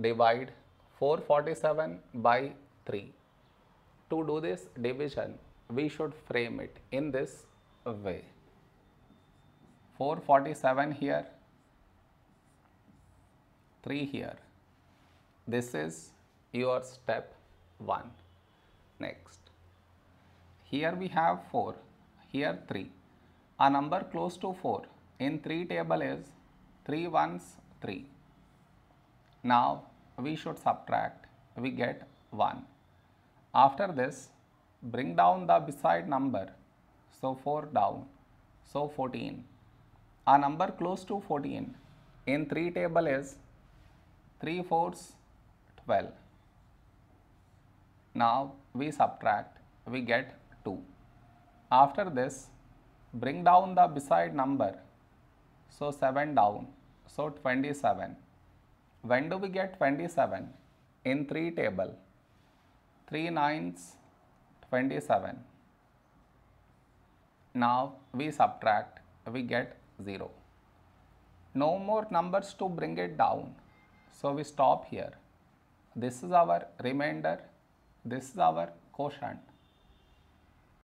divide 447 by 3. To do this division, we should frame it in this way. 447 here, 3 here. This is your step 1. Next, here we have 4, here 3. A number close to 4 in 3 table is 3 ones 3. Now we should subtract, we get 1. After this, bring down the beside number, so 4 down, so 14. A number close to 14 in 3 table is 3 fours 12. Now we subtract, we get 2. After this, bring down the beside number, so 7 down, so 27. When do we get 27? In 3 table. 3 nines 27. Now we subtract, we get 0. No more numbers to bring it down. So we stop here. This is our remainder, this is our quotient.